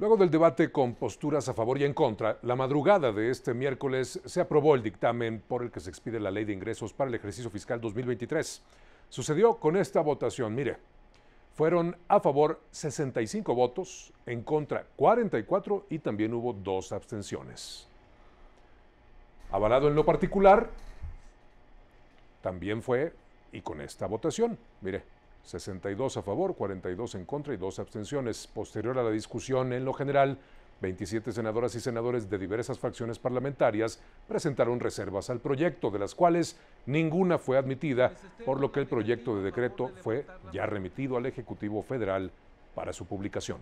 Luego del debate con posturas a favor y en contra, la madrugada de este miércoles se aprobó el dictamen por el que se expide la ley de ingresos para el ejercicio fiscal 2023. Sucedió con esta votación, mire, fueron a favor 65 votos, en contra 44 y también hubo dos abstenciones. Avalado en lo particular, también fue, y con esta votación, mire, 62 a favor, 42 en contra y dos abstenciones. Posterior a la discusión en lo general, 27 senadoras y senadores de diversas facciones parlamentarias presentaron reservas al proyecto, de las cuales ninguna fue admitida, por lo que el proyecto de decreto fue ya remitido al Ejecutivo Federal para su publicación.